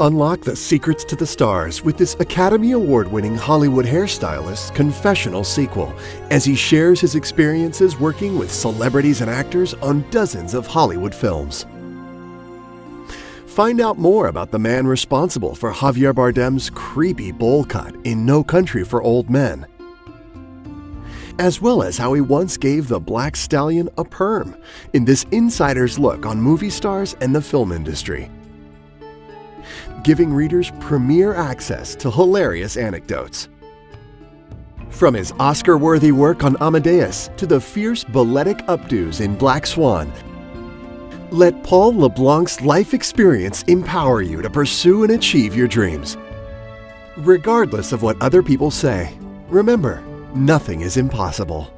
Unlock the secrets to the stars with this Academy Award winning Hollywood hairstylist's confessional sequel as he shares his experiences working with celebrities and actors on dozens of Hollywood films. Find out more about the man responsible for Javier Bardem's creepy bowl cut in No Country for Old Men, as well as how he once gave the Black Stallion a perm in this insider's look on movie stars and the film industry giving readers premier access to hilarious anecdotes. From his Oscar worthy work on Amadeus to the fierce balletic updos in Black Swan, let Paul LeBlanc's life experience empower you to pursue and achieve your dreams. Regardless of what other people say, remember, nothing is impossible.